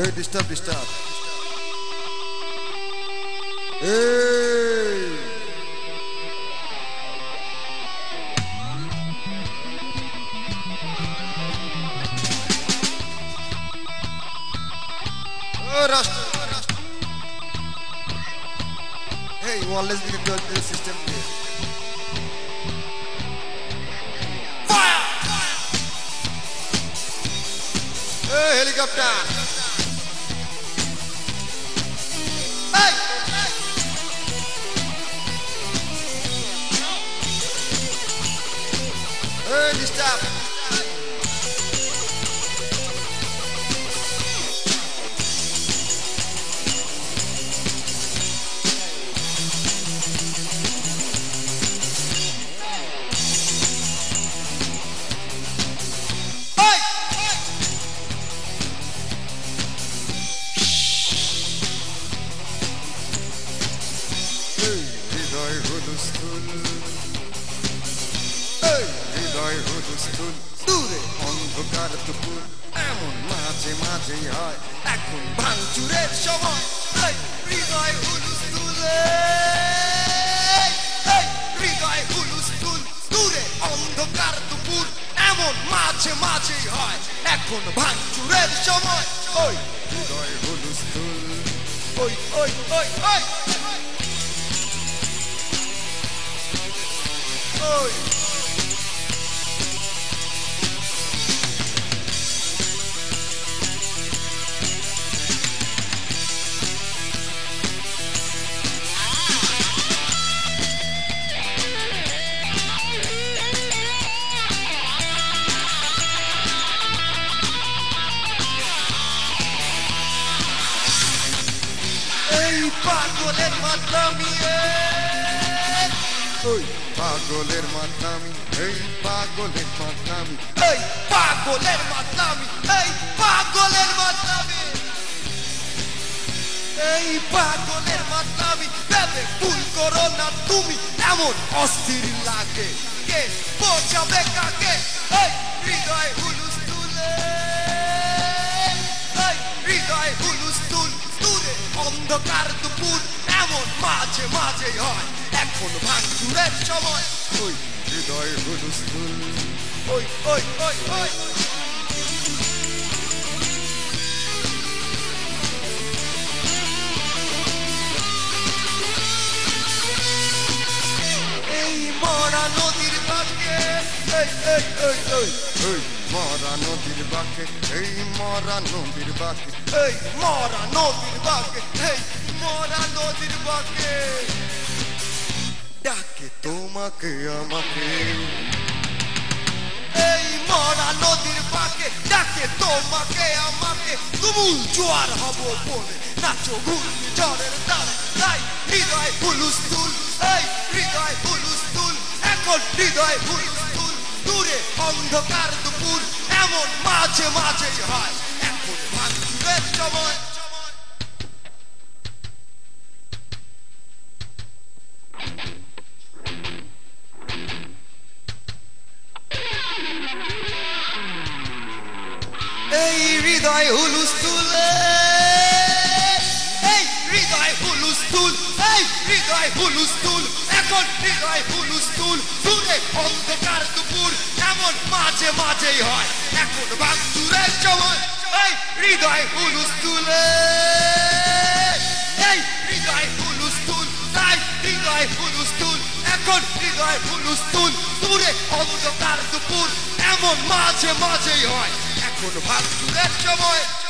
Hey, disturb, disturb. Hey. Oh, Rasta. Hey, you always need to go the system here. Fire! Fire! Hey, helicopter! হৃদয় হুলস্থুল দূরে অন্ধকার দুপুর। এমন মাঝে মাঝেই হয় এখন ভাঙচুরের সময়। হৃদয় এই, এই হৃদয় হুলস্থুল দূরে অন্ধকার দুপুর। এমন মাঝে মাঝেই হয় এখন ভাঙচুরের সময়। ওই হৃদয় হুলস্থুল ওই ওই ওই ওই। ওই পাগলের মাতলামি ওই পাগলের মাতলামি এই পাগলের মাতলামি এই পাগলের মাতলামি এই পাগলের মাতলামি এই পাগলের মাতলামি ভেবে ভুল করো না তুমি, এমন অস্থির লাগে। কে বোঝাবে কাকে? এই হৃদয় হুলুস তুলে। এই হৃদয় হুলুস তুল, দূরে অন্ধকার মাঝে মাঝে হয়। এখন ভাঙচুরের সময়। ওই হৃদয় হুলুস তুল ওই ওই ওই ওই। এই মরা নদীর বাঁকে এই মরা নদীর বাঁকে এই মরা নদীর বাঁকে এই মরা নদীর এই মরা নদীর ডাকে তোমাকে, আমাকে। এই মরা নদীর ডাকে তোমাকে, আমাকে। তুমুল জোয়ার হব বলে নাচো তালে। তাই হৃদয় হুলুস্থুল এই হৃদয় হুলুস্থুল এখন হৃদয় হুলুস্থুল দূরে অন্ধকার দুপুর। এমন মাঝে মাঝে হয়, এখন সময়। এই হৃদয় হুলুস্থুল, এই হৃদয় হুলুস্থুল, এই হৃদয় হুলুস্থুল, এখন হৃদয় হুলুস্থুল, দূরে অন্ধকার দুপুর, এমন মাঝে মাঝেই হয়, এখন ভাঙচুরের সময় এই হৃদয় হুলুস্থুল, এই হৃদয় হুলুস্থুল, তাই হৃদয় হুলুস্থুল, এখন হৃদয় হুলুস্থুল, দূরে অন্ধকার দুপুর এমন মাঝে মাঝেই হয়। এখন ভাঙচুরের সময় সবাইকে ধন্যবাদ